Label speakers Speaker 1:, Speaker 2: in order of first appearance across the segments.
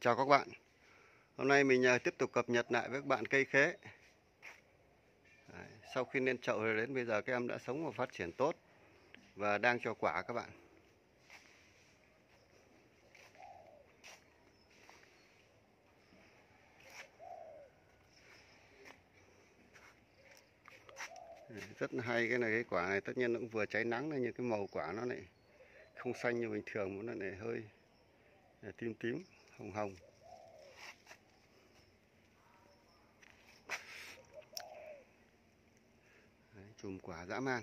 Speaker 1: Chào các bạn. Hôm nay mình à, tiếp tục cập nhật lại với các bạn cây khế. Đấy, Sau khi lên chậu đến bây giờ các em đã sống và phát triển tốt Và đang cho quả các bạn. Rất hay cái này cái quả này tất nhiên nó cũng vừa cháy nắng nên như cái màu quả nó lại không xanh như bình thường mà nó lại hơi à, tím tím hồng hồng. Đấy, chùm quả dã man.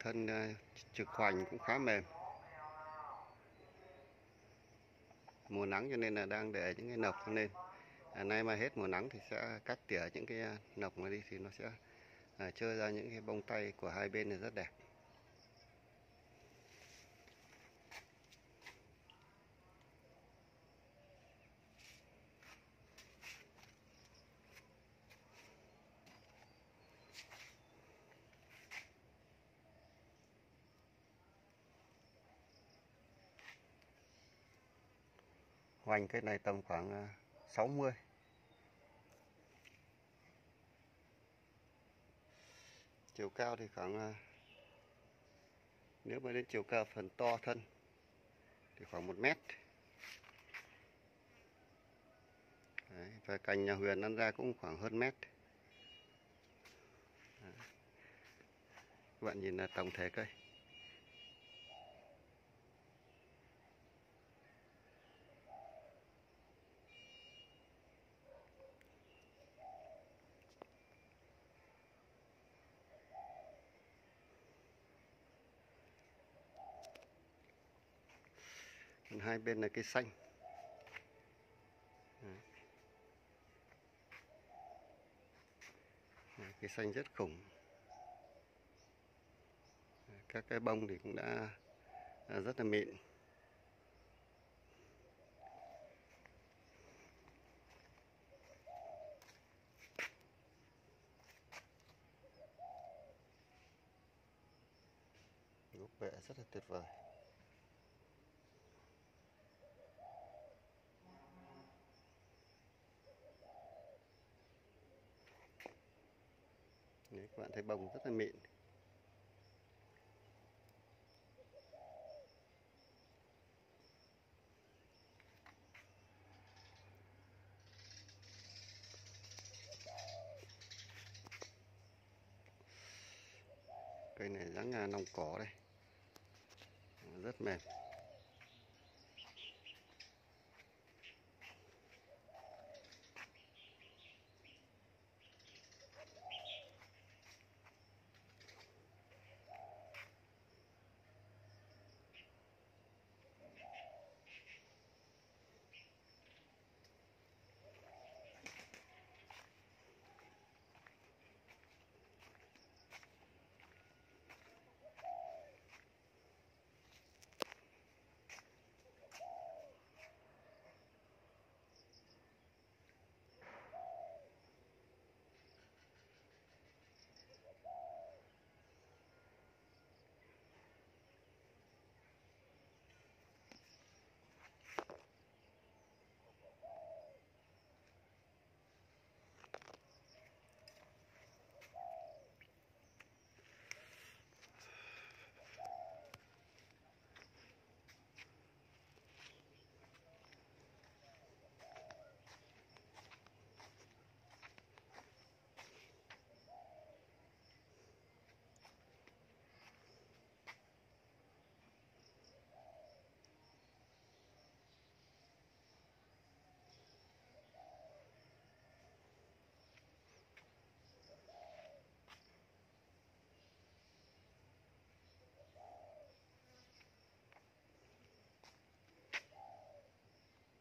Speaker 1: Thân ờ, trực hoành cũng khá mềm. Mùa nắng cho nên là đang để những cái nọc lên. À, nay mà hết mùa nắng thì sẽ cắt tỉa những cái ờ, nọc này đi thì nó sẽ ờ, à, chơi ra những cái bông tay của hai bên là rất đẹp. Hoành cái này tầm khoảng à, 60 chiều cao thì khoảng à, nếu mà đến chiều cao phần to thân thì khoảng một mét. Đấy, và cành nhà huyền ăn ra cũng khoảng hơn mét. Đấy. các bạn nhìn là tổng thể cây. Hai bên là cây xanh. Cây xanh rất khủng. Các cái bông thì cũng đã à, rất là mịn. Gốc bẹ rất là tuyệt vời. Các bạn thấy bông rất là mịn. Cây này dáng nòng cỏ đây. Rất mềm.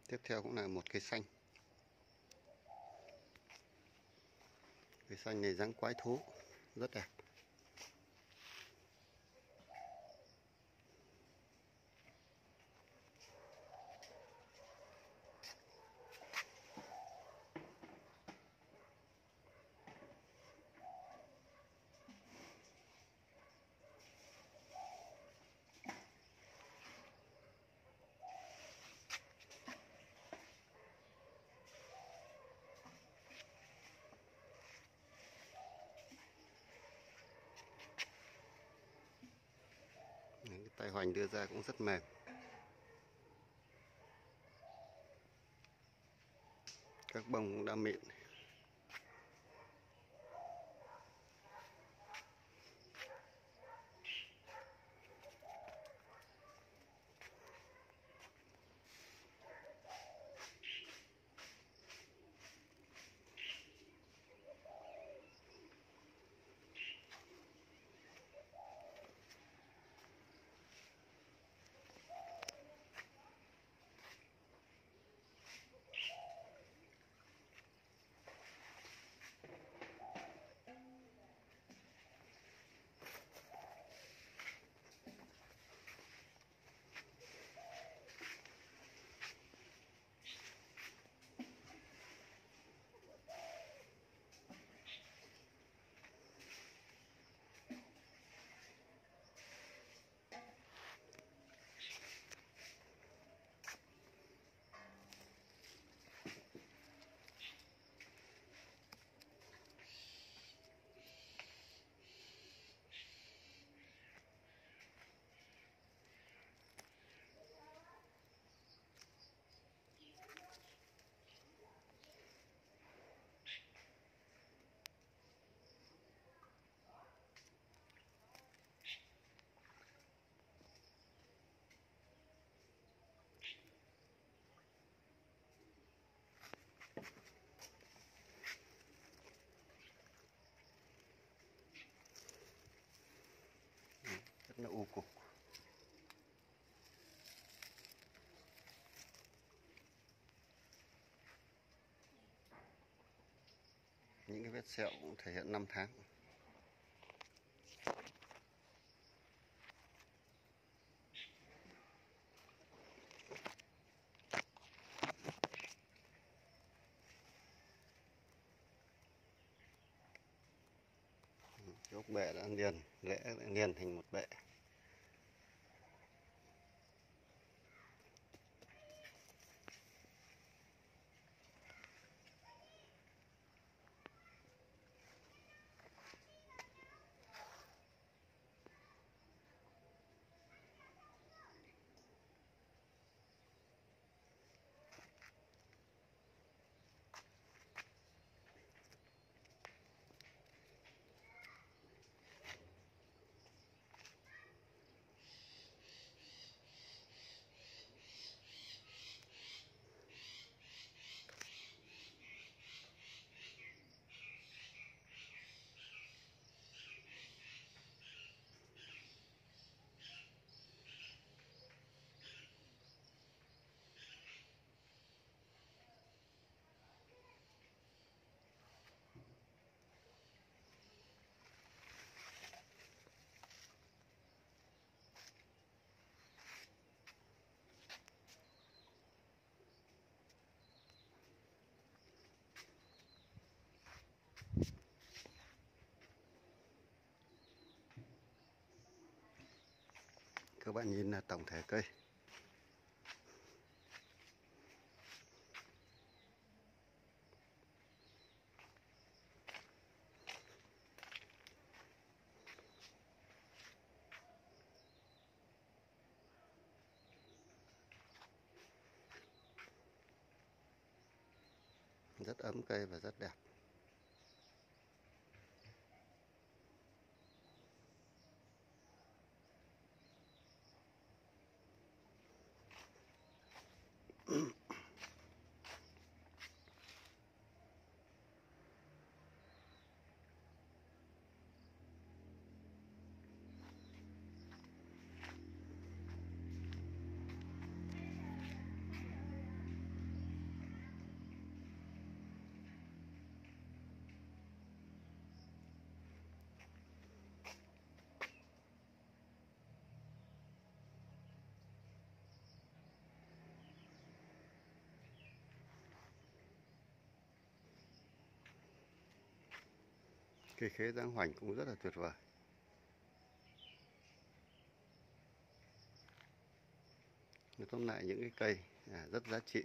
Speaker 1: tiếp theo cũng là một cây xanh. Cây xanh này dáng quái thú, rất đẹp. Tay hoành đưa ra cũng rất mềm các bông cũng đã mịn. Na ukok. những cái vết sẹo cũng thể hiện năm tháng gốc bệ đã liền lẽ liền thành một bệ các bạn nhìn là tổng thể cây. Rất ấm cây và rất đẹp. Cây khế giáng hoành cũng rất là tuyệt vời. Nói tóm lại những cái cây à, rất giá trị.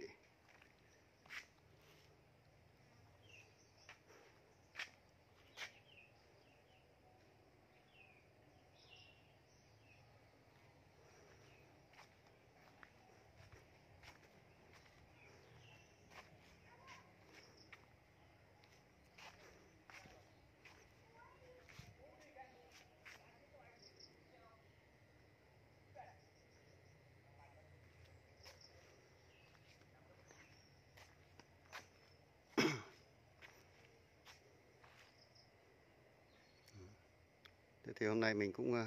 Speaker 1: Thế thì hôm nay mình cũng ờ,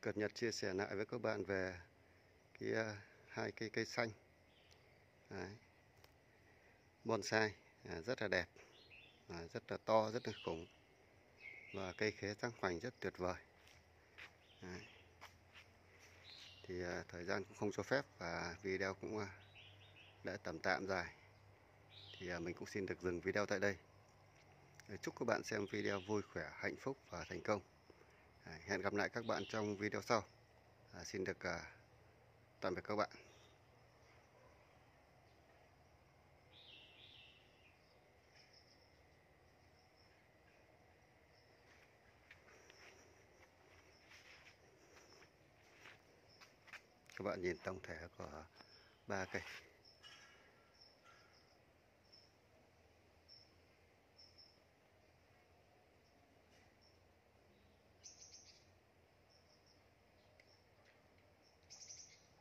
Speaker 1: cập nhật chia sẻ lại với các bạn về cái ờ, hai cây cây xanh. Đấy. bonsai à, rất là đẹp à, rất là to rất là khủng và cây khế tăng hoành rất tuyệt vời. Đấy. thì à, thời gian cũng không cho phép và video cũng à, đã tầm tạm dài. Thì à, mình cũng xin được dừng video tại đây. Chúc các bạn xem video vui khỏe hạnh phúc và thành công. À, hẹn gặp lại các bạn trong video sau. À, xin được à, tạm biệt các bạn. Các bạn nhìn tổng thể của ba cây.